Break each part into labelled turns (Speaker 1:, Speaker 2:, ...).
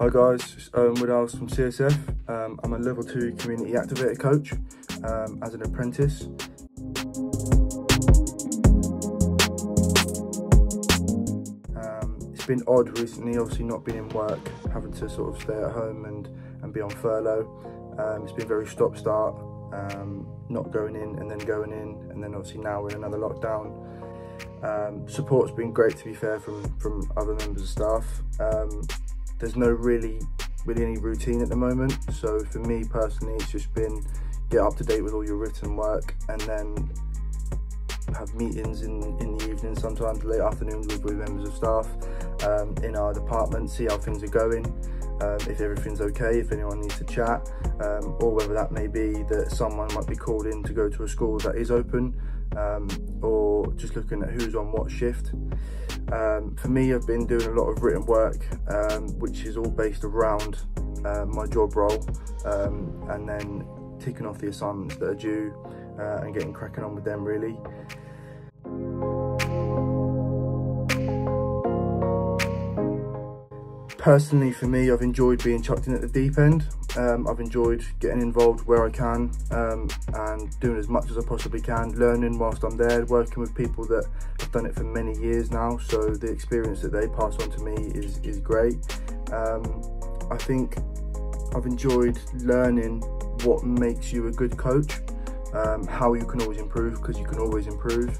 Speaker 1: Hi guys, it's Owen Woodhouse from CSF. Um, I'm a level 2 community activator coach um, as an apprentice. Um, it's been odd recently, obviously not being in work, having to sort of stay at home and, and be on furlough. Um, it's been very stop-start, um, not going in and then going in, and then obviously now we're in another lockdown. Um, support's been great to be fair from, from other members of staff. There's no really really any routine at the moment. So for me personally it's just been get up to date with all your written work and then have meetings in, in the evening sometimes late afternoons with members of staff um, in our department see how things are going um, if everything's okay if anyone needs to chat um, or whether that may be that someone might be called in to go to a school that is open um, or just looking at who's on what shift um, for me, I've been doing a lot of written work, um, which is all based around uh, my job role, and then ticking off the assignments that are due uh, and getting cracking on with them really. Personally, for me, I've enjoyed being chucked in at the deep end. Um, I've enjoyed getting involved where I can um, and doing as much as I possibly can, learning whilst I'm there, working with people that have done it for many years now. So the experience that they pass on to me is, is great. Um, I think I've enjoyed learning what makes you a good coach, um, how you can always improve because you can always improve.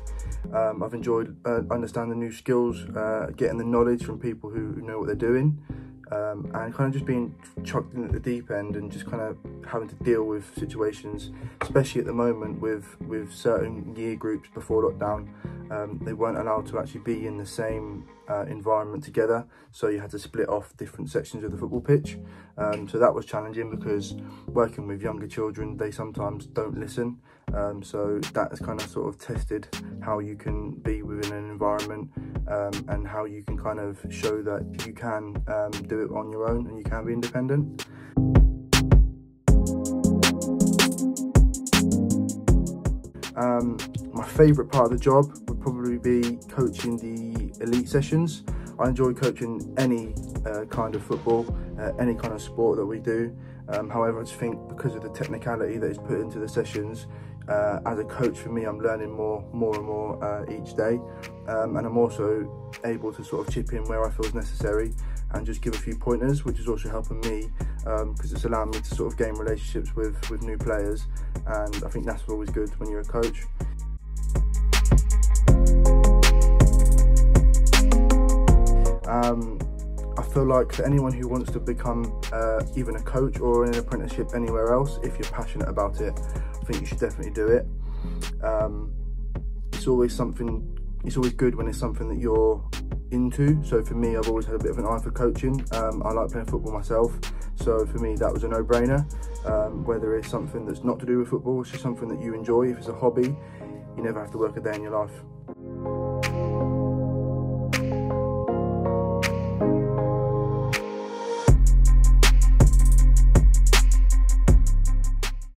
Speaker 1: Um, I've enjoyed uh, understanding new skills, uh, getting the knowledge from people who, know what they're doing, um, and kind of just being chucked in at the deep end and just kind of having to deal with situations, especially at the moment with with certain year groups before lockdown. Um, they weren't allowed to actually be in the same uh, environment together, so you had to split off different sections of the football pitch. Um, so that was challenging because working with younger children, they sometimes don't listen. Um, so that has kind of sort of tested how you can be within an environment um, and how you can kind of show that you can um, do it on your own and you can be independent. Um, my favourite part of the job would probably be coaching the elite sessions. I enjoy coaching any uh, kind of football, uh, any kind of sport that we do. Um, however, I just think because of the technicality that is put into the sessions, uh, as a coach for me, I'm learning more, more and more uh, each day. Um, and I'm also able to sort of chip in where I feel is necessary and just give a few pointers, which is also helping me because um, it's allowing me to sort of gain relationships with, with new players. And I think that's always good when you're a coach. Um, I feel like for anyone who wants to become uh, even a coach or an apprenticeship anywhere else, if you're passionate about it, I think you should definitely do it. Um, it's always something, it's always good when it's something that you're into. So for me, I've always had a bit of an eye for coaching. Um, I like playing football myself. So for me, that was a no-brainer. Um, whether it's something that's not to do with football, it's just something that you enjoy, if it's a hobby, you never have to work a day in your life.